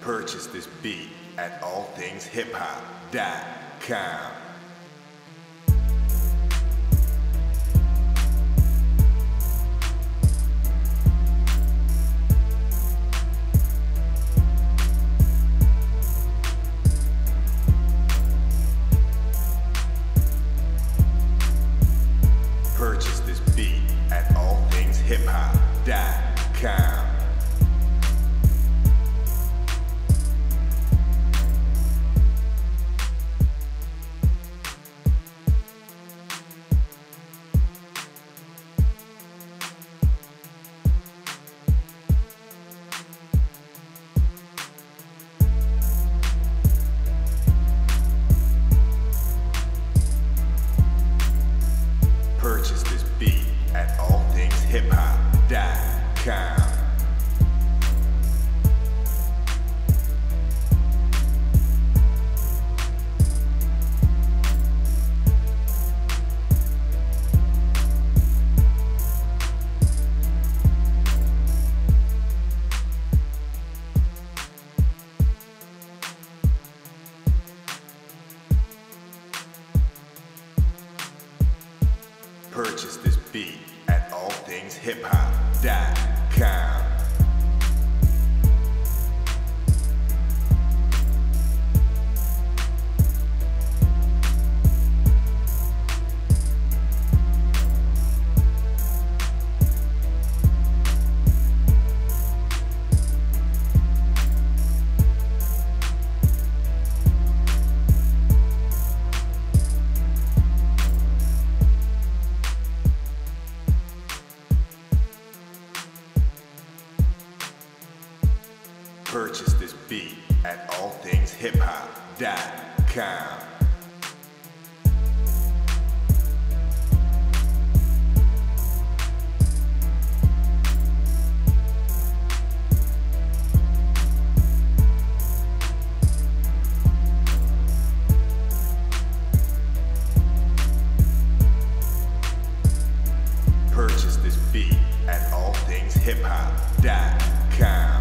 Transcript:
Purchase this beat at allthingzhiphop.com. Purchase this beat at allthingzhiphop.com. allthingzhiphop.com. Purchase this beat at allthingzhiphop.com. Purchase this beat at allthingzhiphop.com. Purchase this beat at allthingzhiphop.com.